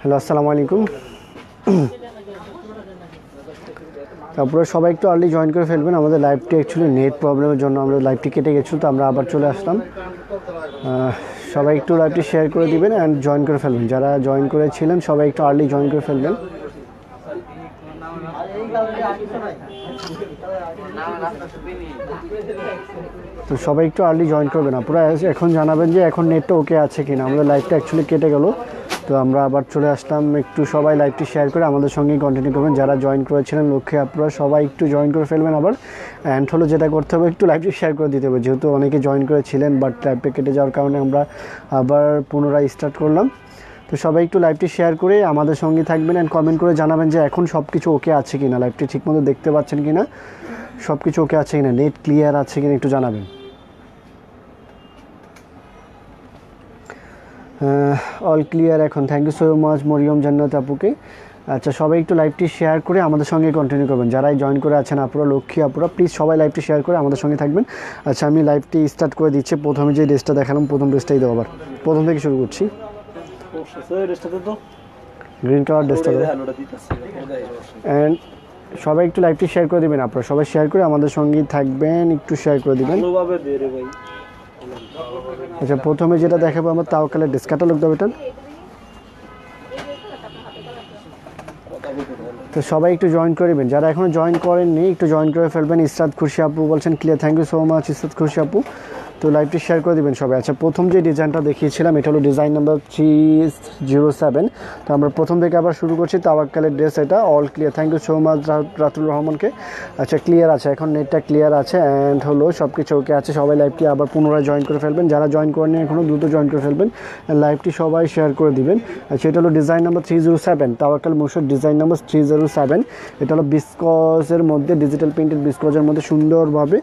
Hello, আসসালামু আলাইকুম। তারপরে সবাই একটু আর্লি জয়েন করে ফেলবেন। আমাদের লাইভটি অ্যাকচুয়ালি নেট প্রবলেমের জন্য আমরা লাইভটি কেটে গেছিল, তো আমরা আবার চলে আসলাম। সবাই একটু লাইভটি শেয়ার করে দিবেন অ্যান্ড জয়েন করে ফেলবেন। যারা জয়েন করেছিলেন, সবাই একটু আর্লি জয়েন করে ফেলবেন। তো সবাই একটু আর্লি জয়েন করবেন আপনারা এখন জানাবেন যে এখন নেটটা ওকে আছে কিনা। আমাদের লাইভটা অ্যাকচুয়ালি কেটে গেল। তো আমরা আবার চলে আসলাম। একটু সবাই লাইভটি শেয়ার করে আমাদের সঙ্গে কন্টিনিউ করবেন। যারা জয়েন করেছিলেন লক্ষ্যে আপনারা সবাই একটু জয়েন করে ফেলবেন আবার। অ্যান্ড হলো যেটা করতে হবে, একটু লাইভটি শেয়ার করে দিতে হবে। যেহেতু অনেকে জয়েন করেছিলেন বাট লাইভটা কেটে যাওয়ার কারণে আমরা আবার পুনরায় স্টার্ট করলাম। তো সবাই একটু লাইভটি শেয়ার করে আমাদের সঙ্গে থাকবেন। অ্যান্ড কমেন্ট করে জানাবেন যে এখন সব কিছু ওকে আছে কিনা। লাইভটি ঠিকমতো দেখতে পাচ্ছেন কিনা। সব কিছু ওকে আছে কিনা? নেট ক্লিয়ার আছে কিনা একটু জানাবেন। অল ক্লিয়ার এখন। Thank you so much Mariam Jannat আপুকে। আচ্ছা সবাই একটু লাইভটি শেয়ার করে আমাদের সঙ্গে কন্টিনিউ করবেন। যারাই জয়েন করে আছেন আপুরা লক্ষ্মী আপুরা প্লিজ সবাই লাইভটি শেয়ার করে আমাদের সঙ্গে থাকবেন। আচ্ছা আমি লাইভটি স্টার্ট করে দিচ্ছি। প্রথমে যে ড্রেসটা দেখালাম প্রথম ড্রেসটাই দেবো আবার। প্রথম থেকে শুরু করছি। গ্রিন কালার ড্রেসটা দেবো। অ্যান্ড সবাই একটু লাইভটি শেয়ার করে দিবেন আপনারা। সবাই শেয়ার করে আমাদের সঙ্গেই থাকবেন একটু শেয়ার করে দিবেন। আচ্ছা প্রথমে যেটা দেখাবো আমার তাওকালের ড্রেস। ক্যাটালগ দেবো এটার তো সবাই একটু জয়েন করবেন যারা এখনও জয়েন করেননি একটু জয়েন করে ফেলবেন। ইসরাত খুশি আপু বলছেন clear thank you so much Israt Khushi আপু। তো লাইভটি শেয়ার করে দিবেন সবাই। আচ্ছা প্রথম যে ডিজাইনটা দেখিয়েছিলাম, এটা হলো design number three zero seven তো আমরা প্রথম থেকে আবার শুরু করছি তাওয়াক্কালের ড্রেস এটা all clear thank you so much Ratul রহমানকে। আচ্ছা ক্লিয়ার আছে, এখন নেটটা ক্লিয়ার আছে অ্যান্ড হলো সব কিছু ওকে আছে। সবাই লাইভটি আবার পুনরায় জয়েন করে ফেলবেন। যারা জয়েন করেনি এখনও দ্রুত জয়েন করে ফেলবেন। লাইভটি সবাই শেয়ার করে দিবেন। আচ্ছা এটা হলো design number three zero seven Tawakkal মুসুর design number three zero seven এটা হলো বিস্কজের মধ্যে ডিজিটাল প্রিন্টেড বিস্কজের মধ্যে সুন্দরভাবে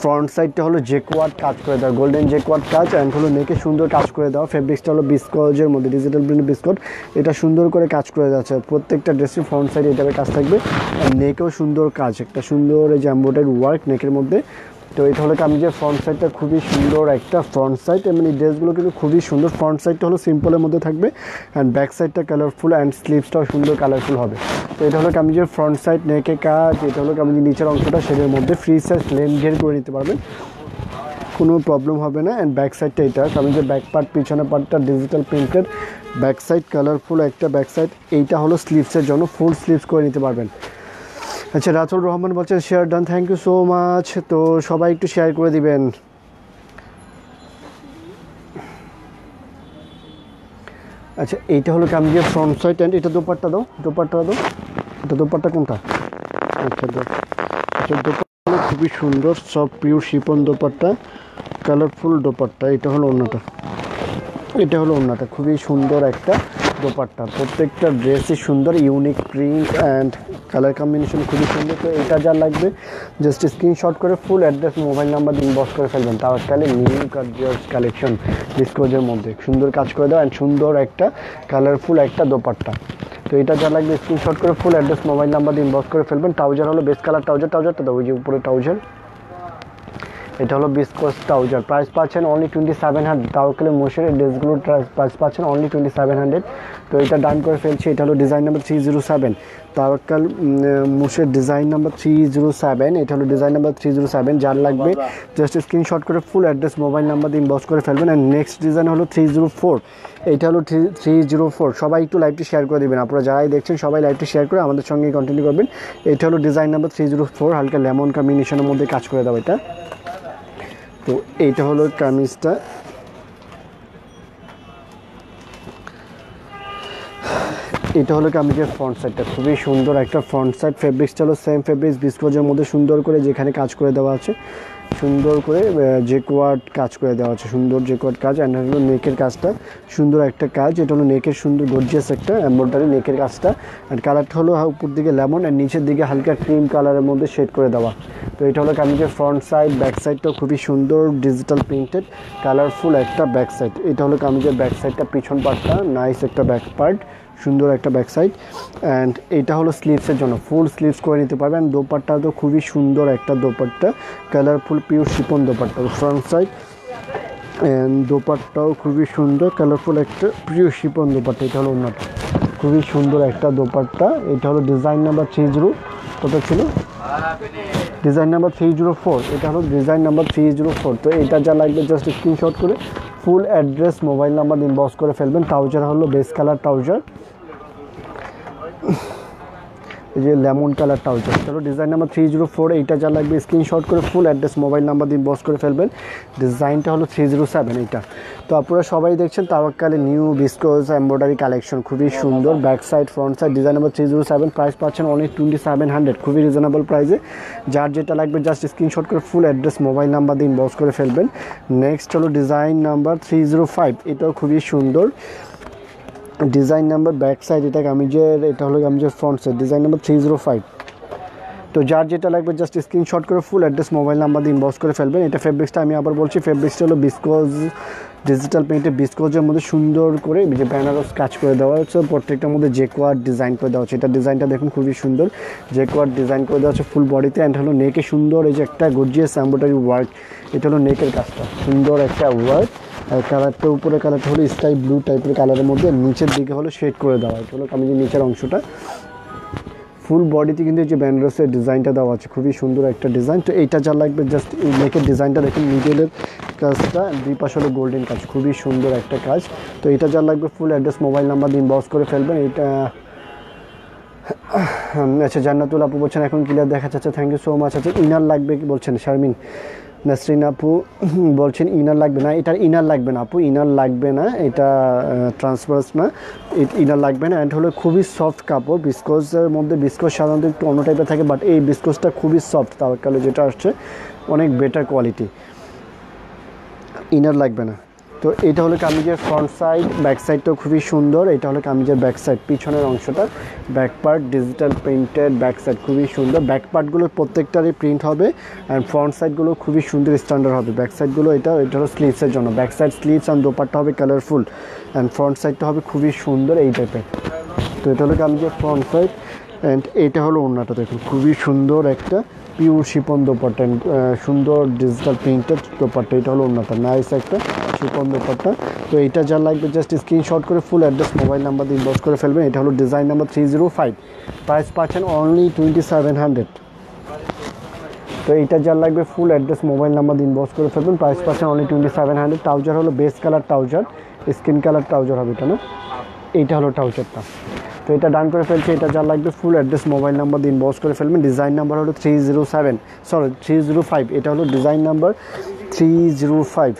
ফ্রন্ট সাইডটা হলো জেকওয়ার্ড কাজ করে দেওয়া গোল্ডেন জেকওয়ার্ড কাজ অ্যান্ড হলো নেকে সুন্দর কাজ করে দেওয়া। ফেব্রিক্সটা হলো বিস্কজের মধ্যে ডিজিটাল প্রিন্ট বিস্কট এটা সুন্দর করে কাজ করে যাচ্ছে প্রত্যেকটা ড্রেসের ফ্রন্ট সাইডে এটাবে কাজ থাকবে। আর নেকেও সুন্দর কাজ, একটা সুন্দর এই যে ওয়ার্ক নেকের মধ্যে। তো এটা হলো আমি যে ফ্রন্ট সাইডটা খুবই সুন্দর একটা ফ্রন্ট সাইড এমনি ড্রেসগুলো কিন্তু খুবই সুন্দর। ফ্রন্ট সাইডটা হলো সিম্পলের মধ্যে থাকবে অ্যান্ড ব্যাক সাইডটা কালারফুল অ্যান্ড স্লিভসটাও সুন্দর কালারফুল হবে। তো এটা হলো কামিজের ফ্রন্ট সাইড নেকে কাজ, এটা হলো কামিজের নিচের অংশটা সেটার মধ্যে ফ্রি সাইজ লেন ঘের করে নিতে পারবেন। কোনো প্রবলেম হবে না অ্যান্ড ব্যাক সাইডটা এটা কামিজের ব্যাক পার্ট পিছনে পার্টটা digital printed back side colourful একটা ব্যাক সাইড এইটা হলো স্লিভসের জন্য ফুল স্লিভস করে নিতে পারবেন। আচ্ছা রাতুল রহমান বলছেন share done thank you so much তো সবাই একটু শেয়ার করে দিবেন। আচ্ছা এইটা হলো কামিজের ফ্রন্ট সাইড অ্যান্ড এটা দোপাট্টা দাও দোপাট্টা দাও। এটা দোপাট্টা কোনটা? আচ্ছা আচ্ছা দোপাট্টা খুবই সুন্দর সব pure chiffon dupatta colourful dupatta, এটা হলো অন্যটা। এটা হলো অন্যটা, খুবই সুন্দর একটা। দোপাট্টা। প্রত্যেকটা ড্রেসই সুন্দর unique print and colour combination খুবই সুন্দর। তো এটা যা লাগবে জাস্ট স্ক্রিনশট করে full address mobile number inbox করে ফেলবেন। তাও কালে নিউ কার্ডিয়ার্স কালেকশন ডিসক্লোজের মধ্যে। সুন্দর কাজ করে দেওয়া অ্যান্ড সুন্দর একটা কালারফুল একটা দোপাট্টা। তো এটা যা লাগবে স্ক্রিনশট করে full address mobile number inbox করে ফেলবেন। ট্রাউজার হলো বেস্ট কালার ট্রাউজার ট্রাউজারটা দেবো ওই যে উপরে ট্রাউজার এটা হলো বিসকস ট্রাউজার প্রাইস পাচ্ছেন অনলি টোয়েন্টি সেভেন হান্ড্রেড তাওকেলে মোশের ড্রেসগুলোর প্রাইস পাচ্ছেন অনলি টোয়েন্টি সেভেন হান্ড্রেড তো এটা ডান করে ফেলছি। এটা হলো design number three zero seven Tawakkal মুশের design number three zero seven এটা হলো design number three zero seven যার লাগবে জাস্ট স্ক্রিনশট করে ফুল অ্যাড্রেস মোবাইল নাম্বার দিয়ে ইনবক্স করে ফেলবেন। অ্যান্ড নেক্সট ডিজাইন হলো থ্রি জিরো ফোর এটা হলো থ্রি থ্রি জিরো ফোর সবাই একটু লাইভটি শেয়ার করে দেবেন। আপনারা যারাই দেখছেন, সবাই লাইভটি শেয়ার করে আমাদের সঙ্গে কন্টিনিউ করবেন। এটা হলো design number three zero four হালকা লেমন কম্বিনেশনের মধ্যে কাজ করে দেওয়া এটা। তো এইটা হলো কামিজটা। এটা হলো কামিজের ফ্রন্ট সাইডটা খুবই সুন্দর একটা ফ্রন্ট সাইড ফেব্রিক্সটা হলো সেম ফেব্রিক্স বিস্কোজের মধ্যে সুন্দর করে যেখানে কাজ করে দেওয়া আছে। সুন্দর করে জেকোয়ার্ড কাজ করে দেওয়া আছে, সুন্দর জেকোয়ার্ড কাজ অ্যান্ড হলো নেকের কাজটা, সুন্দর একটা কাজ, এটা হলো নেকের সুন্দর গর্জিয়াস একটা এম্ব্রয়ডারি নেকের কাজটা অ্যান্ড কালারটা হলো উপর দিকে লেমন অ্যান্ড নিচের দিকে হালকা ক্রিম কালারের মধ্যে শেড করে দেওয়া। তো এটা হলো কামিজের ফ্রন্ট সাইড ব্যাক সাইডটাও খুবই সুন্দর ডিজিটাল প্রিন্টেড কালারফুল একটা ব্যাক সাইড এটা হলো কামিজের ব্যাক সাইডটা পিছন পার্টটা নাইস একটা ব্যাক পার্ট সুন্দর একটা ব্যাক সাইড অ্যান্ড এটা হলো স্লিভসের জন্য। ফুল স্লিভস করে নিতে পারবেন। দোপাট্টা তো খুবই সুন্দর একটা dupatta. Colourful pure chiffon dupatta. Front side and দোপাট্টাও খুবই সুন্দর। কালারফুল একটা প্রিয় শিপন দোপাট্টা। এটা হলো অন্যটা খুবই সুন্দর একটা দোপাট্টা। এটা হলো ডিজাইন নাম্বার থ্রি জিরো কত ছিল? Design number three zero four, এটা হলো design number three zero four. তো এটা যা লাগবে জাস্ট স্ক্রিনশট করে full address mobile number inbox করে ফেলবেন। ট্রাউজার হলো বেস কালার ট্রাউজার এই যে লেমন কালার ট্রাউজার চলো design number three zero four এইটা যা লাগবে স্ক্রিনশট করে ফুল অ্যাড্রেস মোবাইল নাম্বার দিয়ে বস করে ফেলবেন। ডিজাইনটা হলো থ্রি জিরো সেভেন এইটা। তো আপনারা সবাই দেখছেন তাওয়াক্কালে নিউ বিস্কোজ এম্ব্রয়ডারি কালেকশন খুবই সুন্দর। Back side front side design number three zero seven price পাচ্ছেন অনেক টোয়েন্টি সেভেন হান্ড্রেড খুবই রিজনেবল প্রাইসে যার যেটা লাগবে জাস্ট স্ক্রিনশট করে ফুল অ্যাড্রেস মোবাইল নাম্বার দিয়ে বস করে ফেলবেন। নেক্সট হলো design number three zero five এটাও খুবই সুন্দর। ডিজাইন নাম্বার ব্যাক সাইড এটা কামিজের এটা হলো কামিজের front side design number three zero five তো যার যেটা লাগবে জাস্ট স্ক্রিনশট করে ফুল অ্যাড্রেস মোবাইল নাম্বার দিয়ে ইনবক্স করে ফেলবেন। এটা ফেব্রিক্সটা আমি আবার বলছি ফেব্রিক্সটা হলো বিস্কোজ ডিজিটাল পেন্টে বিস্কোজের মধ্যে সুন্দর করে যে ব্যানারস কাজ করে দেওয়া হচ্ছে প্রত্যেকটার মধ্যে জেকোয়ার ডিজাইন করে দেওয়া হচ্ছে। এটা ডিজাইনটা দেখুন খুবই সুন্দর। জেকোয়ার ডিজাইন করে দেওয়া হচ্ছে ফুল বডিতে অ্যান্ড হলো নেকে সুন্দর এই যে একটা গর্জিয়াস এম্ব্রয়ডারি ওয়ার্ক এটা হলো নেকের কাজটা। সুন্দর একটা ওয়ার্ক কালারটা উপরে কালারটা হলো স্কাই ব্লু টাইপের কালারের মধ্যে, নিচের দিকে হলো শেড করে দেওয়া এটা হলো আমি যে নিচের অংশটা। ফুল বডিতে কিন্তু এই যে ব্যান্ডারসের ডিজাইনটা দেওয়া আছে, খুবই সুন্দর একটা ডিজাইন। তো এইটা যা লাগবে জাস্ট এই নেকের ডিজাইনটা দেখুন মিডলের কাজটা, দুই পাশে হলো গোল্ডেন কাজ, খুবই সুন্দর একটা কাজ। তো এটা যা লাগবে ফুল অ্যাড্রেস মোবাইল নাম্বার দিন ইনবক্স করে ফেলবেন। এটা আচ্ছা জান্নাতুল আপু বলছেন, এখন ক্লিয়ার দেখা যাচ্ছে থ্যাংক ইউ সো মাচ আচ্ছা ইনার লাগবে কি বলছেন, শারমিন? নাসরিন আপু বলছেন ইনার লাগবে না। এটার ইনার লাগবে না আপু, ইনার লাগবে না, এটা ট্রান্সফার্স না ইনার লাগবে না। অ্যান্ড হলো খুবই সফট কাপড় বিস্কোসের মধ্যে বিস্কোস সাধারণত একটু অন্য টাইপের থাকে বাট এই বিস্কোসটা খুবই সফট তার কালে যেটা আসছে, অনেক বেটার কোয়ালিটি ইনার লাগবে না। তো এটা হলো কামিজের ফ্রন্ট সাইড ব্যাক সাইডটাও খুবই সুন্দর। এটা হলো কামিজের ব্যাক সাইড পিছনের অংশটা। Back part digital printed back side খুবই সুন্দর। ব্যাক পার্টগুলো প্রত্যেকটারই প্রিন্ট হবে অ্যান্ড ফ্রন্ট সাইডগুলো খুবই সুন্দর স্ট্যান্ডার্ড হবে। ব্যাক সাইডগুলো এটা এটা হলো স্লিভসের জন্য। ব্যাক সাইড স্লিভস অ্যান্ড দোপারটা হবে কালারফুল অ্যান্ড ফ্রন্ট সাইডটা হবে খুবই সুন্দর এই টাইপের তো এটা হলো কামিজের ফ্রন্ট সাইড অ্যান্ড এটা হলো ওড়নাটা দেখুন। খুবই সুন্দর একটা পিওর শিপন দোপাট্টা সুন্দর ডিজিটাল প্রিন্টেড দোপাট্টা, এটা হলো ওড়নাটা নাইস একটা শিপন দোপাট্টা তো এটা যা লাগবে জাস্ট স্ক্রিনশট করে ফুল অ্যাড্রেস মোবাইল নাম্বার দিয়ে ইনবক্স করে ফেলবেন। এটা হলো design number three zero five price পাচ্ছেন অনলি টোয়েন্টি সেভেন হান্ড্রেড তো এইটা যার লাগবে full address mobile number inbox করে ফেলবেন। প্রাইস পাচ্ছেন only twenty seven hundred trouser হলো base colour trouser skin colour trouser হবে এটা, না? এইটা হলো ট্রাউজারটা তো এটা ডান করে ফেলছে, এটা যা লাগবে ফুল অ্যাড্রেস মোবাইল নাম্বার দিন ইনবক্স করে ফেলবেন। ডিজাইন নাম্বার হলো three zero seven sorry three zero five এটা হলো design number three zero five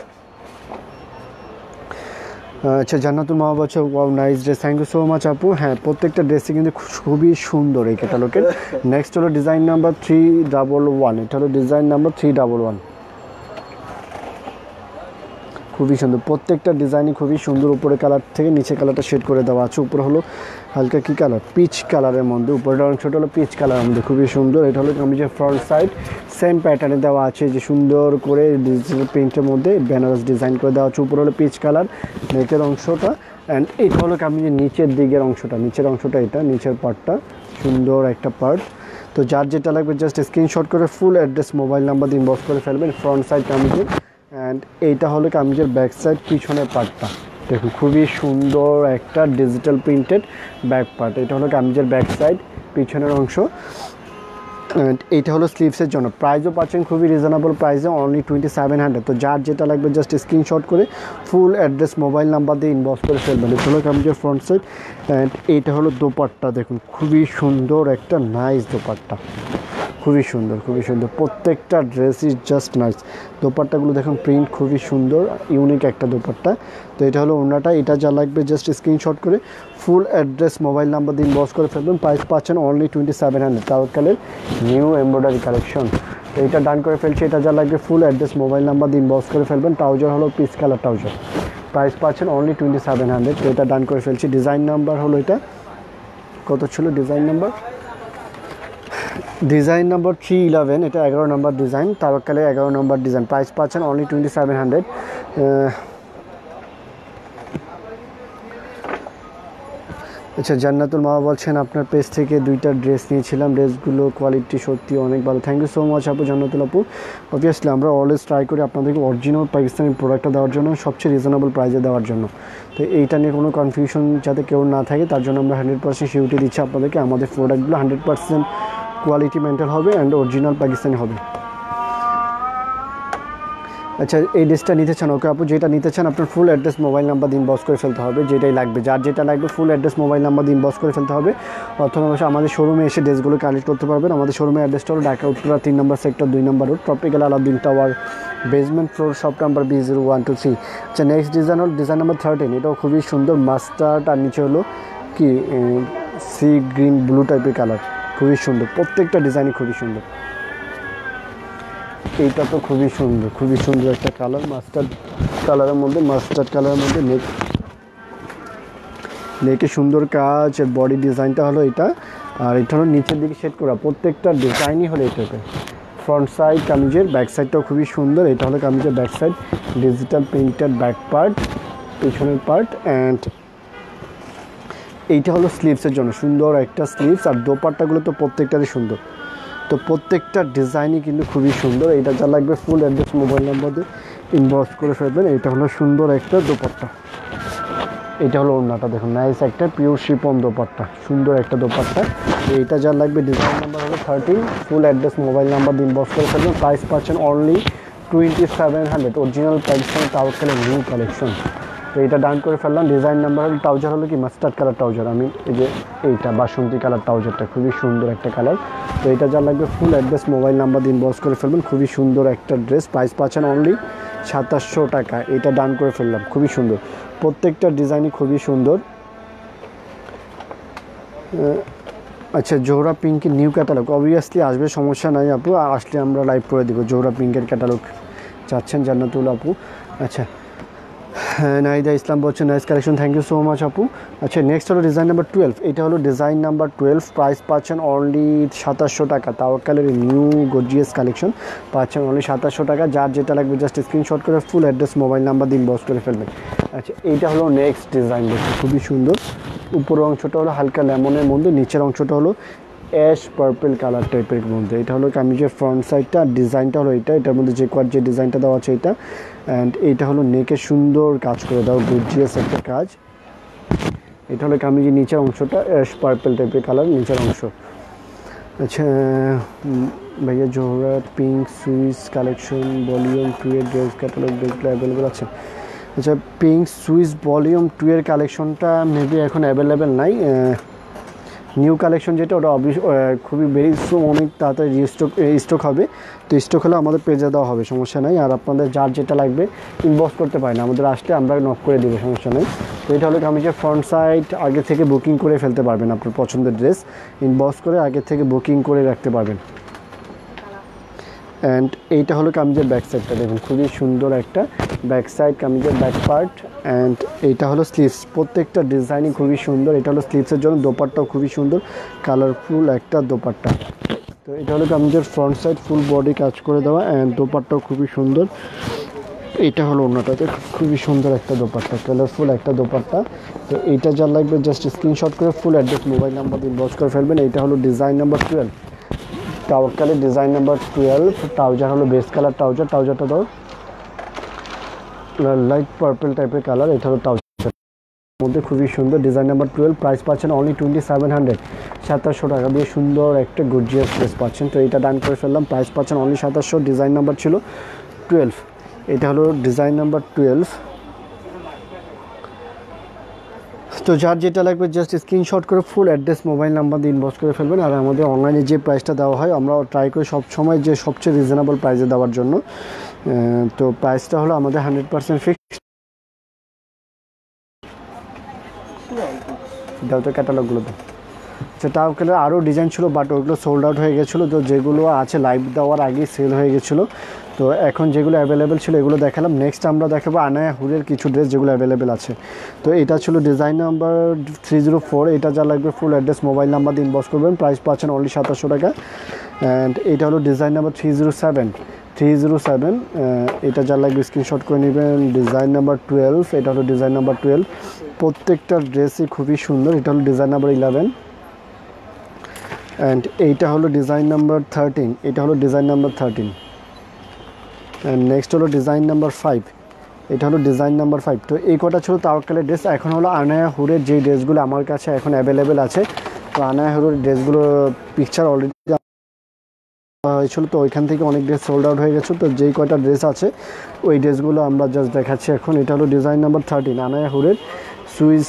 আচ্ছা জান্নাতুল মা বলছে wow nice dress thank you so much আপু। হ্যাঁ প্রত্যেকটা ড্রেসই কিন্তু খুবই সুন্দর এই ক্যাটালগের নেক্সট হলো design number three double one এটা হলো design number three double one খুবই সুন্দর, প্রত্যেকটা ডিজাইনই খুবই সুন্দর, উপরে কালার থেকে নিচে কালারটা শেড করে দেওয়া আছে, উপরে হলো হালকা কি কালার পিচ কালারের মধ্যে। উপরের অংশটা হলো পিচ কালার মধ্যে। খুবই সুন্দর। এটা হলো যে ফ্রন্ট সাইড সেম প্যাটার্নে দেওয়া আছে যে সুন্দর করে ডিজিটাল প্রিন্টের মধ্যে বেনারস ডিজাইন করে দেওয়া আছে। উপরে হলো পিচ কালার নেকের অংশটা অ্যান্ড এটা হলো কামিজের নিচের দিকের অংশটা, নিচের অংশটা এটা, নিচের পার্টটা সুন্দর একটা পার্ট তো যার যেটা লাগবে জাস্ট স্ক্রিনশট করে ফুল অ্যাড্রেস মোবাইল নাম্বার দিয়ে ইনবক্স করে ফেলবেন ফ্রন্ট সাইড কামিজের। অ্যান্ড এইটা হলো কামিজের ব্যাক সাইড পিছনের পার্টটা দেখুন, খুবই সুন্দর একটা ডিজিটাল প্রিন্টেড ব্যাক পার্ট এটা হলো কামিজের ব্যাক সাইড পিছনের অংশ। এইটা হলো স্লিভসের জন্য। প্রাইসও পাচ্ছেন খুবই রিজনেবল প্রাইসে অনলি টোয়েন্টি সেভেন হান্ড্রেড তো যার যেটা লাগবে জাস্ট স্ক্রিনশট করে ফুল অ্যাড্রেস মোবাইল নাম্বার দিয়ে ইনবক্স করে ফেলবেন। এটা হলো কামিজের ফ্রন্ট সাইড অ্যান্ড এইটা হলো দোপাট্টা, দেখুন, খুবই সুন্দর একটা নাইস দোপাট্টা। খুবই সুন্দর খুবই সুন্দর। প্রত্যেকটা ড্রেস ইজ জাস্ট নাইস দোপাট্টাগুলো দেখুন প্রিন্ট খুবই সুন্দর ইউনিক একটা দোপাট্টা। তো এটা হলো ওনাটা এটা যা লাগবে জাস্ট স্ক্রিনশট করে ফুল অ্যাড্রেস মোবাইল নাম্বার দিন বস করে ফেলবেন। প্রাইস পাচ্ছেন অনলি টোয়েন্টি সেভেন হান্ড্রেড তাওয়াক্কালের নিউ এমব্রয়ডারি কালেকশন তো এটা ডান করে ফেলছি, এটা যা লাগবে ফুল অ্যাড্রেস মোবাইল নাম্বার দিন বস করে ফেলবেন। ট্রাউজার হলো পিস কালার ট্রাউজার প্রাইস পাচ্ছেন অনলি টোয়েন্টি সেভেন হান্ড্রেড তো এটা ডান করে ফেলছি। ডিজাইন নাম্বার হলো এটা। কত ছিল design number design number three eleven এটা এগারো নম্বর ডিজাইন তারকালে এগারো নম্বর ডিজাইন প্রাইস পাচ্ছেন অনলি টোয়েন্টি সেভেন হান্ড্রেড আচ্ছা জান্নাতুল মা বলছেন, আপনার পেজ থেকে দুইটা ড্রেস নিয়েছিলাম। ড্রেসগুলো কোয়ালিটি সত্যি অনেক ভালো। থ্যাংক ইউ সো মাচ আপু, জান্নাতুল আপু। অবভিয়াসলি আমরা অলওয়েজ ট্রাই করি আপনাদেরকে অরিজিনাল পাকিস্তানি প্রোডাক্টটা দেওয়ার জন্য, সবচেয়ে রিজনেবল প্রাইসে দেওয়ার জন্য। তো এইটা নিয়ে কোনো কনফিউশন যাতে কেউ না থাকে, তার জন্য আমরা হান্ড্রেড পার্সেন্ট সিউরিটি দিচ্ছি আপনাদেরকে। আমাদের প্রোডাক্টগুলো হান্ড্রেড পার্সেন্ট কোয়ালিটি মেন্টাল হবে অ্যান্ড অরিজিনাল পাকিস্তানি হবে। আচ্ছা এই ড্রেসটা নিতে চান, ওকে আপু, যেটা নিতে চান, আপনার ফুল অ্যাড্রেস মোবাইল নাম্বার দিন বস করে ফেলতে হবে, যেটাই লাগবে। যার যেটা লাগবে ফুল অ্যাড্রেস মোবাইল নাম্বার দিন বস করে ফেলতে হবে। অথবা আমাদের শোরুমে এসে ড্রেসগুলো কালেক্ট করতে পারবেন। আমাদের শোরুমের অ্যাড্রেসটা হলো ঢাকা, উত্তরা, তিন নম্বর সেক্টর দুই নম্বর road tropical Alauddin tower basement floor shop number B zero one two three আচ্ছা নেক্সট ডিজাইন হল ডিজাইন নাম্বার থার্টিন এটাও খুবই সুন্দর মাস্টার্ড আর নিচে হলো কি সি গ্রিন ব্লু টাইপের কালার খুবই সুন্দর, প্রত্যেকটা ডিজাইনই খুবই সুন্দর। এইটা তো খুবই সুন্দর খুবই সুন্দর একটা কালার মাস্টার্ড কালারের মধ্যে মাস্টার্ড কালারের মধ্যে নেক নেকে সুন্দর কাজ বডি ডিজাইনটা হলো এটা, আর এটা হলো নিচের দিকে সেট করা, প্রত্যেকটা ডিজাইনই হলো এটাতে ফ্রন্ট সাইড কামিজের ব্যাক সাইডটাও খুবই সুন্দর, এটা হলো কামিজের back side digital printed back part পিছনের পার্ট অ্যান্ড এইটা হলো স্লিভসের জন্য। সুন্দর একটা স্লিভস আর দোপাট্টাগুলো তো প্রত্যেকটারই সুন্দর। তো প্রত্যেকটা ডিজাইনই কিন্তু খুবই সুন্দর। এটা যা লাগবে ফুল অ্যাড্রেস মোবাইল নাম্বার দিয়ে ইনবক্স করে ফেলবেন। এটা হলো সুন্দর একটা দোপাট্টা। এটা হলো ওড়নাটা দেখুন। নাইস একটা পিওর শিপন দোপাট্টা। সুন্দর একটা দোপাট্টা। এইটা যা লাগবে ডিজাইন নাম্বার হলো thirteen full address mobile number দিয়ে ইনবক্স করে ফেলবেন। প্রাইস পাচ্ছেন only twenty seven hundred original Pakistani তাওয়াক্কালের new collection তো এটা ডান করে ফেললাম। ডিজাইন নাম্বার হলো ট্রাউজার হলো কি? মাস্টার্ড কালার ট্রাউজার আমি এই যে এইটা, বাসন্তী কালার ট্রাউজারটা খুবই সুন্দর একটা কালার তো এটা যা লাগবে ফুল অ্যাড্রেস মোবাইল নাম্বার দিয়ে ইনবক্স করে ফেলবেন। খুবই সুন্দর একটা ড্রেস প্রাইস পাচ্ছেন অনলি সাতাশশো টাকা। এটা ডান করে ফেললাম, খুবই সুন্দর। প্রত্যেকটা ডিজাইনই খুবই সুন্দর। আচ্ছা জোহরা পিঙ্কের নিউ ক্যাটালগ অবভিয়াসলি আসবে, সমস্যা নাই আপু। আসলে আমরা লাইভ করে দেবো। জোহরা পিঙ্কের ক্যাটালগ চাচ্ছেন জান্নাতুল আপু। আচ্ছা নাইদা ইসলাম বলছেন nice collection thank you so much আপু। আচ্ছা নেক্সট হলো ডিজাইন নাম্বার টুয়েলভ এটা হলো ডিজাইন নাম্বার টুয়েলভ প্রাইস পাচ্ছেন অনলি সাতাশশো টাকা। তাওয়াক্কালের নিউ গর্জিয়াস কালেকশন পাচ্ছেন অনলি সাতাশশো টাকা। যার যেটা লাগবে জাস্ট স্ক্রিনশট করে ফুল অ্যাড্রেস মোবাইল নাম্বার দিন বস করে ফেলবেন। আচ্ছা এইটা হলো নেক্সট ডিজাইন দেখুন, খুবই সুন্দর। উপরের অংশটা হলো হালকা লেমনের মধ্যে, নিচের অংশটা হলো অ্যাশ পার্পল কালার টাইপের মধ্যে। এটা হলো কামিজের ফ্রন্ট সাইডটা ডিজাইনটা হলো এটা। এটার মধ্যে যে কোয়ার যে ডিজাইনটা দেওয়া আছে এটা। অ্যান্ড এইটা হলো নেকে সুন্দর কাজ করে দাও গুজিয়াস একটা কাজ। এটা হলো কামিজের নিচের অংশটা অ্যাশ পার্পেল টাইপের কালার নিচের অংশ। আচ্ছা ভাইয়া Zohra pink swiss collection volume two এর ড্রেস ক্যাটালগ ড্রেসগুলো অ্যাভেলেবেল আছে? আচ্ছা পিঙ্ক সুইস ভলিউম টু এর কালেকশনটা মেবি এখন অ্যাভেলেবেল নাই। নিউ কালেকশন যেটা, ওটা খুবই ভেরি সুম অনেক তাড়াতাড়ি রিস্টক স্টক হবে। তো স্টক হলে আমাদের পেজে দেওয়া হবে, সমস্যা নেই। আর আপনাদের যার যেটা লাগবে ইনবক্স করতে পারেন। আমাদের আসলে আমরা নক করে দেবো, সমস্যা নেই। তো এটা হলো কামিজের ফ্রন্ট সাইড আগে থেকে বুকিং করে ফেলতে পারবেন আপনার পছন্দের ড্রেস ইনবক্স করে আগে থেকে বুকিং করে রাখতে পারবেন। অ্যান্ড এইটা হলো কামিজের ব্যাক সাইডটা দেখুন, খুবই সুন্দর একটা ব্যাক সাইড কামিজের ব্যাক পার্ট অ্যান্ড এইটা হলো স্লিভস প্রত্যেকটা ডিজাইনই খুবই সুন্দর। এটা হলো স্লিভসের জন্য দোপাট্টাও খুবই সুন্দর। কালারফুল একটা দোপাট্টা। তো এটা হলো কামিজের ফ্রন্ট সাইড ফুল বডি কাজ করে দেওয়া অ্যান্ড দোপাট্টাও খুবই সুন্দর। এটা হলো অন্যটাতে খুবই সুন্দর একটা দোপাট্টা কালারফুল একটা দোপাট্টা। তো এইটা যা লাগবে জাস্ট স্ক্রিনশট করে ফুল অ্যাড্রেস মোবাইল নাম্বার বস করে ফেলবেন। এইটা হলো ডিজাইন নাম্বার টুয়েলভ টাওয়াক্কালের ডিজাইন নাম্বার টুয়েলভ ট্রাউজার হলো বেস কালার ট্রাউজার ট্রাউজারটা দাও লাইট পার্পল টাইপের কালার এটা হলো ট্রাউজার মধ্যে খুবই সুন্দর ডিজাইন নাম্বার টুয়েলভ প্রাইস পাচ্ছেন অনলি টোয়েন্টি সেভেন হান্ড্রেড সাতাশশো টাকা দিয়ে সুন্দর একটা গর্জিয়াস ড্রেস পাচ্ছেন। তো এটা ডান করে ফেললাম প্রাইস পাচ্ছেন অনলি সাতাশশো ডিজাইন নাম্বার ছিল টুয়েলভ এটা হলো ডিজাইন নাম্বার টুয়েলভ তো যার যেটা লাগবে জাস্ট স্ক্রিনশট করে ফুল অ্যাড্রেস মোবাইল নাম্বার দিয়ে ইনবক্স করে ফেলবেন। আর আমাদের অনলাইনে যে প্রাইসটা দেওয়া হয় আমরা ট্রাই করি সব সময় যে সবচেয়ে রিজনেবল প্রাইসে দেওয়ার জন্য। তো প্রাইসটা হলো আমাদের হান্ড্রেড পার্সেন্ট ফিক্সড দাও তো ক্যাটালগুলো দাও আচ্ছা টাউকেলের আরও ডিজাইন ছিল বাট ওগুলো সোল্ড আউট হয়ে গেছিল। তো যেগুলো আছে লাইভ দেওয়ার আগেই সেল হয়ে গেছিল। তো এখন যেগুলো অ্যাভেলেবেল ছিল, এগুলো দেখালাম। নেক্সট আমরা দেখাবো আনায়া হুরের কিছু ড্রেস যেগুলো অ্যাভেলেবেল আছে। তো এটা ছিল design number three zero four এটা যা লাগবে ফুল অ্যাড্রেস মোবাইল নাম্বার দিয়ে ইনবক্স করবেন। প্রাইস পাচ্ছেন অনলি সাতাশশো টাকা। অ্যান্ড এটা হলো design number three zero seven three zero seven এটা যার লাগবে স্ক্রিনশট করে নেবেন। ডিজাইন নাম্বার টুয়েলভ এটা হলো ডিজাইন নাম্বার টুয়েলভ প্রত্যেকটা ড্রেসই খুবই সুন্দর, এটা হলো ডিজাইন নাম্বার ইলেভেন অ্যান্ড এইটা হলো ডিজাইন নাম্বার থার্টিন এটা হলো design number thirteen and next হলো ডিজাইন নাম্বার ফাইভ এটা হলো ডিজাইন নাম্বার ফাইভ তো এই কটা ছিল তাওয়াক্কালের ড্রেস এখন হলো আনায়া হুরের যে ড্রেসগুলো আমার কাছে এখন অ্যাভেলেবেল আছে, তো আনায়া হুরের ড্রেসগুলো পিকচার অলরেডি হয়েছিল তো ওইখান থেকে অনেক ড্রেস সোল্ড আউট হয়ে গেছে। তো যেই কয়টা ড্রেস আছে, ওই ড্রেসগুলো আমরা জাস্ট দেখাচ্ছি এখন। এটা হলো design number thirteen Anaya হুরের swiss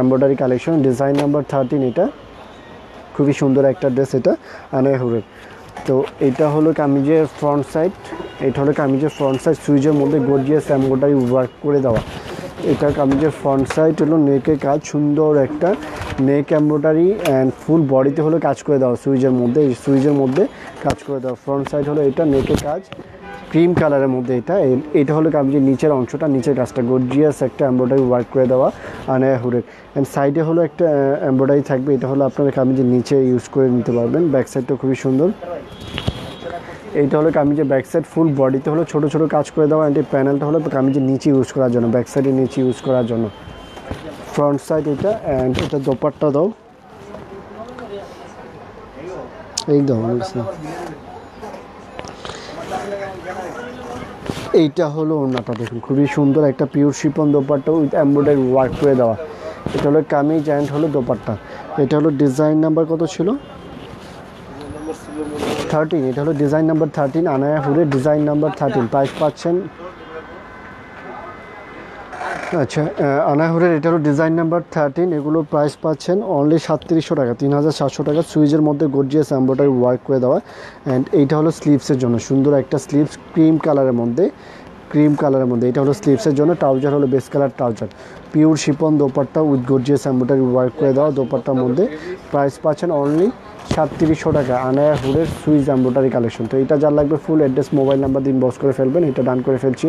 embroidery collection design number thirteen এটা। খুবই সুন্দর একটা ড্রেস এটা আনায়া হুরের তো এটা হলো কামিজের ফ্রন্ট সাইড এটা হলো কামিজের ফ্রন্ট সাইড সুইচের মধ্যে গর্জিয়াস এমব্রয়ডারি ওয়ার্ক করে দেওয়া। এটা কামিজের ফ্রন্ট সাইড হলো নেকের কাজ, সুন্দর একটা নেক এমব্রয়ডারি অ্যান্ড ফুল বডিতে হলো কাজ করে দেওয়া সুইচের মধ্যে, এই সুইচের মধ্যে কাজ করে দেওয়া। ফ্রন্ট সাইড হলো এটা নেকের কাজ ক্রিম কালারের মধ্যে এটা এটা হলো কামিজের নিচের অংশটা, নিচের কাজটা। গর্জিয়াস একটা এমব্রয়ডারি ওয়ার্ক করে দেওয়া, আনায়া হুরের। অ্যান্ড সাইডে হলো একটা এমব্রয়ডারি থাকবে, এটা হলো আপনারা কামিজের নিচে ইউজ করে নিতে পারবেন ব্যাক সাইডটা খুবই সুন্দর। এইটা হলো কামিজের ব্যাক সাইড ফুল বডিতে হলো ছোট ছোট কাজ করে দেওয়া এই প্যানেলটা হলো কামিজের নিচে ইউজ করার জন্য ব্যাক সাইডে নিচে ইউজ করার জন্য। ফ্রন্ট সাইড এটা অ্যান্ড এটা দোপাট্টা দাও। এই দাও এইটা হলো ওড়নাটা দেখুন, খুবই সুন্দর একটা pure chiffon dupatta with embroidery work করে দেওয়া। এটা হলো কামিজ অ্যান্ড হলো দোপাট্টা। এটা হলো ডিজাইন নাম্বার কত ছিল? থার্টিন এটা হলো ডিজাইন নাম্বার থার্টিন আনায়া হুরের ডিজাইন নাম্বার থার্টিন প্রাইস পাচ্ছেন। আচ্ছা আনাহুরের এটা হলো ডিজাইন নাম্বার থার্টিন এগুলো প্রাইস পাচ্ছেন অনলি সাতত্রিশশো টাকা, তিন হাজার সাতশো টাকা, সুইচের মধ্যে গর্জিয়াস এম্ব্রয়ডারি ওয়ার্ক করে দেওয়া। অ্যান্ড এইটা হলো স্লিভসের জন্য, সুন্দর একটা স্লিভস ক্রিম কালারের মধ্যে। ক্রিম কালারের মধ্যে। এটা হলো স্লিপসের জন্য ট্রাউজার হলো base colour trouser pure chiffon dupatta with gorgeous embroidery work করে দেওয়া দোপাট্টার মধ্যে। প্রাইস পাচ্ছেন অনলি সাতত্রিশশো টাকা। আনায়া হুডের সুইচ এম্ব্রয়ডারি কালেকশন তো এটা যার লাগবে ফুল অ্যাড্রেস মোবাইল নাম্বার দিন বস করে ফেলবেন, এটা ডান করে ফেলছি।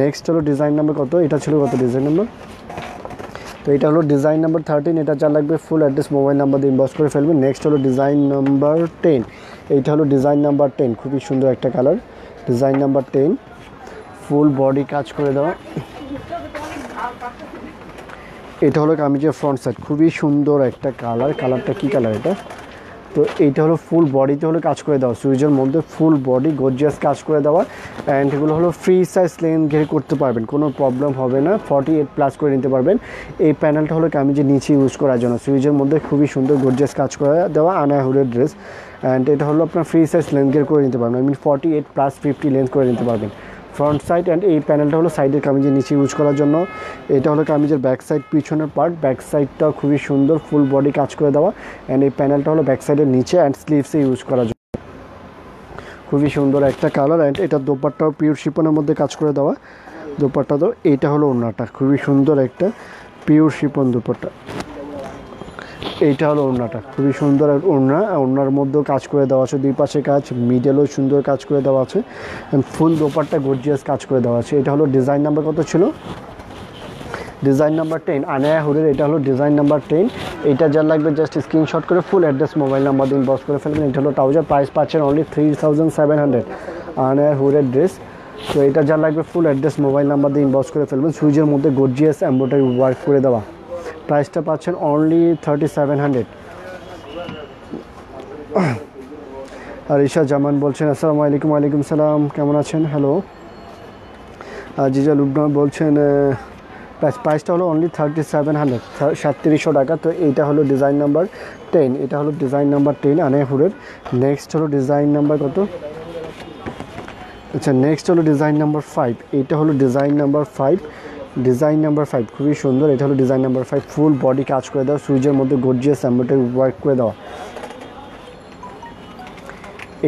নেক্সট হলো ডিজাইন নাম্বার কত? এটা ছিল কত ডিজাইন নাম্বার তো এটা হলো ডিজাইন নাম্বার থার্টিন এটা যা লাগবে ফুল অ্যাড্রেস মোবাইল নাম্বার দিয়ে ইনবক্স করে ফেলবেন। নেক্সট হলো ডিজাইন নাম্বার টেন এইটা হলো ডিজাইন নাম্বার টেন খুবই সুন্দর একটা colour design number ten full body কাজ করে দেওয়া এটা হলো কামিজের ফ্রন্ট সাইড। খুবই সুন্দর একটা কালার। কালারটা কি কালার এটা? তো এইটা হলো ফুল বডিতে হলো কাজ করে দেওয়া। সুইজের মধ্যে ফুল বডি, গর্জিয়াস কাজ করে দেওয়া। অ্যান্ড এগুলো হলো ফ্রি সাইজ লেন ঘেরে করতে পারবেন। কোনো প্রবলেম হবে না। ফর্টি এইট প্লাস করে নিতে পারবেন। এই প্যানেলটা হলো কামিজের নিচে ইউজ করার জন্য। সুইচের মধ্যে খুবই সুন্দর গর্জিয়াস কাজ করে দেওয়া আনাহুরের ড্রেস অ্যান্ড এটা হলো আপনার ফ্রি সাইজ লেন্থ ঘের করে নিতে পারবেন। I mean forty eight plus fifty length করে নিতে পারবেন। ফ্রন্ট সাইড অ্যান্ড এই প্যানেলটা হলো সাইডের কামিজের নিচে ইউজ করার জন্য। এটা হলো কামিজের ব্যাক সাইড পিছনের পার্ট ব্যাক সাইডটা খুবই সুন্দর ফুল বডি কাজ করে দেওয়া। অ্যান্ড এই প্যানেলটা হলো ব্যাক সাইডের নিচে অ্যান্ড স্লিভসে ইউজ করার জন্য। খুবই সুন্দর একটা কালার অ্যান্ড এটা দোপাট্টাও পিওর শিপনের মধ্যে কাজ করে দেওয়া। দোপাট্টা তো এইটা হলো ওড়নাটা। খুবই সুন্দর একটা পিওর শিপন দোপাট্টা। এইটা হলো ওড়নাটা। খুবই সুন্দর এক ওড়না। ওড়নার মধ্যেও কাজ করে দেওয়া আছে, দুই পাশে কাজ মিডেলও সুন্দর কাজ করে দেওয়া আছে ফুল দোপাট্টা গর্জিয়াস কাজ করে দেওয়া আছে। এটা হলো ডিজাইন নাম্বার কত ছিল? ডিজাইন নাম্বার টেন আনায়া হুরের, এটা হলো ডিজাইন নাম্বার টেন এটা যার লাগবে জাস্ট স্ক্রিনশট করে ফুল অ্যাড্রেস মোবাইল নাম্বার দিন বস করে ফেলবেন। এটা হলো ট্রাউজার প্রাইস পাচ্ছেন only three thousand seven hundred Anaya হুরের dress তো এটা যার লাগবে ফুল অ্যাড্রেস মোবাইল নাম্বার দিয়ে ইনবক্স করে ফেলবেন। সুইচের মধ্যে গর্জিয়াস এম্ব্রয়ডারি ওয়ার্ক করে দেওয়া। প্রাইসটা পাচ্ছেন অনলি থার্টি সেভেন হান্ড্রেড আর ঈশা জামান বলছেন, আসসালামু আলাইকুম, ওয়ালাইকুম সালাম, কেমন আছেন? হ্যালো জিজা লুবনা বলছেন প্রাইস, প্রাইসটা হলো অনলি থার্টি সেভেন হান্ড্রেড সাতত্রিশশো টাকা। তো এইটা হলো ডিজাইন নাম্বার টেন এটা হলো ডিজাইন নাম্বার টেন আনেহুরের। নেক্সট হলো ডিজাইন নাম্বার কত? আচ্ছা নেক্সট হলো ডিজাইন নাম্বার ফাইভ এইটা হলো design number five design number five খুবই সুন্দর। এটা হলো design number five full body কাজ করে দেওয়া সুইচের মধ্যে গর্জিয়াস এম্ব্রয়ডারি ওয়ার্ক করে দেওয়া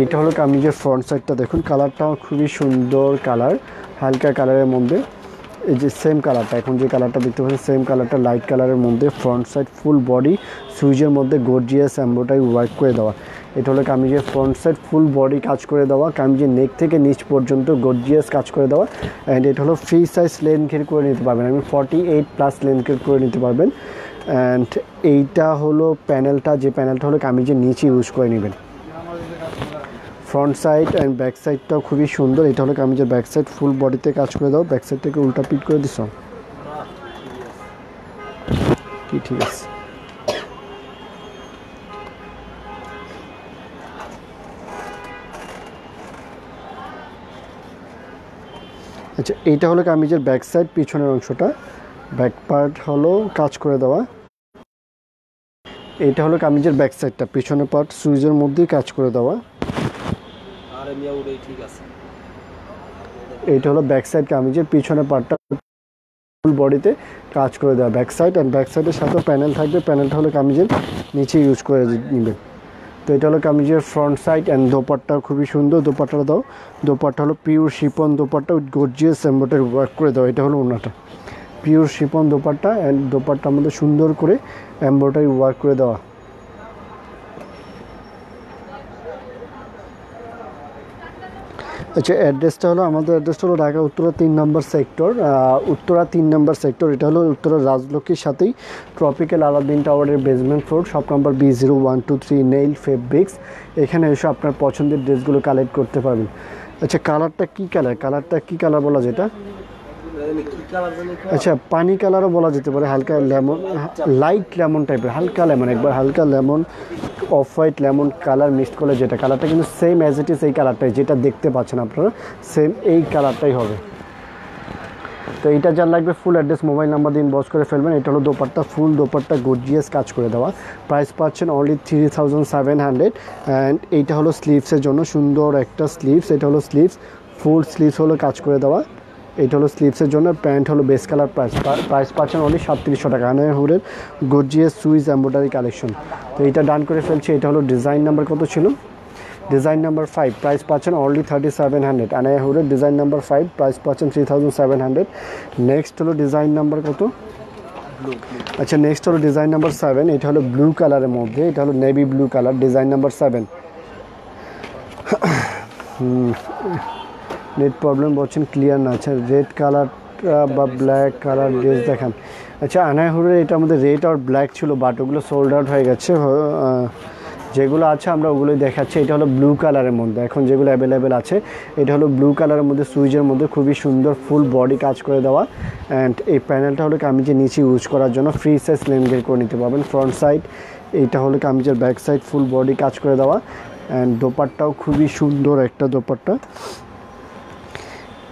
এইটা হলো কামিজের ফ্রন্ট সাইডটা দেখুন কালারটাও খুবই সুন্দর কালার হালকা কালারের মধ্যে। এই যে সেম কালারটা এখন যে কালারটা দেখতে পাচ্ছেন সেম কালারটা লাইট কালারের মধ্যে ফ্রন্ট সাইড ফুল বডি সুইচের মধ্যে গর্জিয়াস এম্ব্রয়ডারি ওয়ার্ক করে দেওয়া এটা হলো কামিজের ফ্রন্ট সাইড ফুল বডি কাজ করে দেওয়া, কামিজের নেক থেকে নিচ পর্যন্ত গর্জিয়াস কাজ করে দেওয়া অ্যান্ড এটা হলো ফ্রি সাইজ লেন করে নিতে পারবেন। আমি ফর্টি এইট প্লাস লেন করে নিতে পারবেন। অ্যান্ড এইটা হলো প্যানেলটা যে প্যানেলটা হলো কামিজের নিচে ইউজ করে নেবেন। ফ্রন্ট সাইড অ্যান্ড ব্যাক সাইডটাও খুবই সুন্দর। এটা হলো কামিজের ব্যাক সাইড ফুল বডিতে কাজ করে দাও। ব্যাক সাইড থেকে উল্টা পিট করে দিছ। কি ঠিক আছে? আচ্ছা এইটা হলো কামিজের ব্যাক সাইড পিছনের অংশটা। ব্যাক পার্ট হলো কাজ করে দেওয়া। এইটা হলো কামিজের ব্যাক সাইডটা পিছনের পার্ট সুইজের মধ্যেই কাজ করে দেওয়া। এইটা হলো ব্যাক সাইড কামিজের পিছনের পার্টটা ফুল বডিতে কাজ করে দেওয়া। ব্যাক সাইড অ্যান্ড ব্যাক সাইডের সাথে প্যানেল থাকবে। প্যানেলটা হলো কামিজের নিচে ইউজ করে নেবেন তো এটা হলো কামিজের ফ্রন্ট সাইড অ্যান্ড দোপাট্টা খুবই সুন্দর। দোপাট্টাটা দাও। দোপাট্টা হলো pure chiffon dupatta with gorgeous embroidery work করে দাও। এটা হলো ওনাটা। Pure chiffon dupatta and dupatta আমাদের সুন্দর করে এম্বোটারি ওয়ার্ক করে দেওয়া। আচ্ছা অ্যাড্রেসটা হলো, আমাদের অ্যাড্রেসটা হলো ঢাকা উত্তরা তিন নম্বর সেক্টর উত্তরা তিন নম্বর সেক্টর এটা হলো উত্তরা রাজলক্ষ্মীর সাথেই ট্রপিক্যাল আলাদিন টাওয়ারের বেসমেন্ট ফ্লোর শপ নম্বর B zero one two three nail fabrics এখানে এসে আপনার পছন্দের ড্রেসগুলো কালেক্ট করতে পারবেন। আচ্ছা কালারটা কী কালার কালারটা কী কালার বলা যেটা আচ্ছা পানি কালারও বলা যেতে পারে, হালকা লেমন লাইট লেমন টাইপের হালকা লেমন একবার হালকা lemon off white lemon colour mixed করলে যেটা কালারটা কিন্তু সেম অ্যাজ ইট ইস এই কালারটাই যেটা দেখতে পাচ্ছেন আপনারা সেম এই কালারটাই হবে। তো এইটা যার লাগবে ফুল অ্যাড্রেস মোবাইল নাম্বার দিন বস করে ফেলবেন, এটা হলো দোপাট্টা ফুল দোপাট্টা গর্জিয়াস কাজ করে দেওয়া। প্রাইস পাচ্ছেন only three thousand seven hundred and এইটা হলো স্লিভসের জন্য, সুন্দর একটা স্লিভস এটা হলো স্লিভস ফুল স্লিভস হলো কাজ করে দেওয়া। এটা হলো স্লিভসের জন্য, প্যান্ট হলো বেস কালার প্রাইস প্রাইস পাচ্ছেন অনলি সাতত্রিশশো টাকা। আনায় হুরের গর্জিয়াস সুইজ এম্ব্রয়ডারি কালেকশন তো এটা ডান করে ফেলছি, এটা হলো ডিজাইন নাম্বার কত ছিল? ডিজাইন নাম্বার ফাইভ প্রাইস পাচ্ছেন only thirty seven hundred Anaya হুরের design number five price পাচ্ছেন three thousand seven hundred next হলো ডিজাইন নাম্বার কত? আচ্ছা নেক্সট হলো ডিজাইন নাম্বার সেভেন এটা হলো ব্লু কালারের মধ্যে, এটা হলো navy blue colour design number seven net problem বলছেন ক্লিয়ার না। আচ্ছা রেড কালারটা বা ব্ল্যাক কালার ড্রেস দেখান। আচ্ছা আনাহুরের এটা আমাদের রেড আর ব্ল্যাক ছিল বাট ওগুলো সোল্ড আউট হয়ে গেছে। যেগুলো আছে আমরা ওগুলোই দেখাচ্ছি। এটা হলো ব্লু কালারের মধ্যে। এখন যেগুলো অ্যাভেলেবেল আছে, এটা হলো ব্লু কালারের মধ্যে সুইচের মধ্যে খুবই সুন্দর ফুল বডি কাজ করে দেওয়া। অ্যান্ড এই প্যানেলটা হলো কামিজের নিচে ইউজ করার জন্য। ফ্রি সাইজ লেনগের করে নিতে পারবেন। ফ্রন্ট সাইড এইটা হলো কামিজের ব্যাক সাইড ফুল বডি কাজ করে দেওয়া। অ্যান্ড দোপাট্টাও খুবই সুন্দর একটা দোপাট্টা।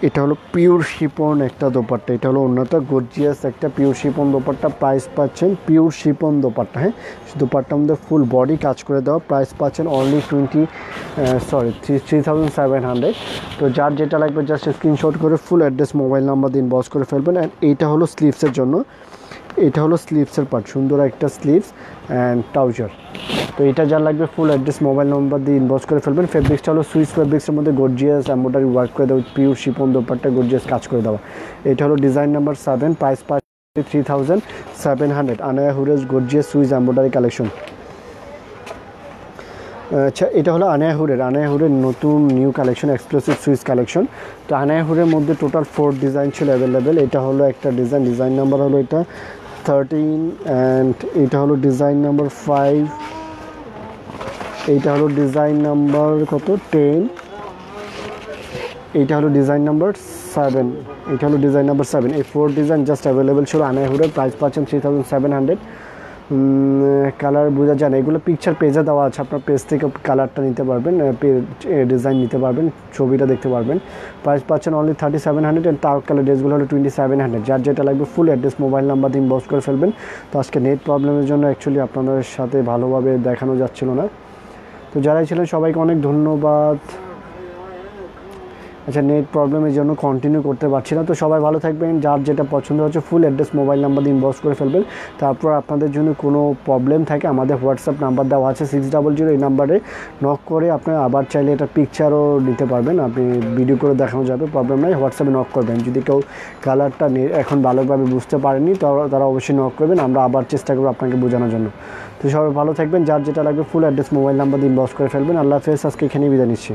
এটা হলো পিওর শিপন একটা দোপাট্টা, এটা হলো উন্নত গর্জিয়াস একটা পিওর শিপন দোপাট্টা প্রাইস পাচ্ছেন পিওর শিপন দোপাট্টা হ্যাঁ? দোপাট্টার মধ্যে ফুল বডি কাজ করে দেওয়া প্রাইস পাচ্ছেন only twenty sorry three three thousand seven hundred তো যার যেটা লাগবে জাস্ট স্ক্রিনশট করে ফুল অ্যাড্রেস মোবাইল নাম্বার দিন বস করে ফেলবেন। অ্যান্ড এইটা হলো স্লিপসের জন্য। এটা হলো স্লিভসের পার্ট সুন্দর একটা স্লিভস অ্যান্ড ট্রাউজার তো এটা যা লাগবে ফুল অ্যাড্রেস মোবাইল নম্বর দিয়ে ইনবক্স করে ফেলবেন। ফেব্রিক্সটা হলো সুইস ফেব্রিক্সের মধ্যে গর্জিয়াস এম্বোডারি ওয়ার্ক করে দেওয়া পিওর শিপন দোপাট্টা গর্জিয়াস কাজ করে দেওয়া। এটা হলো ডিজাইন নাম্বার সেভেন প্রাইস পাঁচ three thousand seven hundred Anaya হুরেজ গর্জিয়াস সুইস এম্বোডারি কালেকশন আচ্ছা এটা হলো আনায়াহুরের আনায়াহুরের নতুন new collection exclusive swiss collection তো আনায়াহুরের মধ্যে টোটাল ফোর ডিজাইন ছিল অ্যাভেলেবেল এটা হলো একটা ডিজাইন ডিজাইন নাম্বার হলো এটা। থার্টিন অ্যান্ড এটা হলো ডিজাইন নাম্বার ফাইভ এইটা হলো ডিজাইন নাম্বার কত? টেন এইটা হলো ডিজাইন নাম্বার সেভেন এটা হলো ডিজাইন নাম্বার সেভেন এই ফোর ডিজাইন জাস্ট অ্যাভেলেবেল ছিল আনায়াহুরের প্রাইস পাচ্ছেন three thousand seven hundred colour বোঝা যায় না। এগুলো পিকচার পেজে দেওয়া আছে। আপনার পেজ থেকে কালারটা নিতে পারবেন ডিজাইন নিতে পারবেন, ছবিটা দেখতে পারবেন। প্রাইস পাচ্ছেন only thirty seven hundred and তার কালার ড্রেসগুলো হলো টোয়েন্টি সেভেন হান্ড্রেড যার যেটা লাগবে ফুল অ্যাড্রেস মোবাইল নাম্বার দিন বস করে ফেলবেন। তো আজকে নেট প্রবলেমের জন্য অ্যাকচুয়ালি আপনাদের সাথে ভালোভাবে দেখানো যাচ্ছিল না। তো যারাই ছিলেন সবাইকে অনেক ধন্যবাদ। আচ্ছা নেট প্রবলেমের জন্য কন্টিনিউ করতে পারছি না। তো সবাই ভালো থাকবেন। যার যেটা পছন্দ হচ্ছে ফুল অ্যাড্রেস মোবাইল নাম্বার দিয়ে ইনবক্স করে ফেলবেন। তারপর আপনাদের জন্য কোনো প্রবলেম থাকে, আমাদের হোয়াটসঅ্যাপ নাম্বার দেওয়া আছে সিক্স ডাবল জিরো এই নাম্বারে নক করে আপনারা আবার চাইলে এটা পিকচারও নিতে পারবেন। আপনি ভিডিও করে দেখানো যাবে প্রবলেম নাই। হোয়াটসঅ্যাপে নক করবেন। যদি কেউ কালারটা এখন ভালোভাবে বুঝতে পারেনি তারা তারা অবশ্যই নক করবেন। আমরা আবার চেষ্টা করব আপনাকে বোঝানোর জন্য। তো সবাই ভালো থাকবেন। যার যেটা লাগবে ফুল অ্যাড্রেস মোবাইল নাম্বার দিয়ে ইনবক্স করে ফেলবেন। আল্লাহ হাফেজ। আজকে এখানেই বিদায় নিচ্ছি।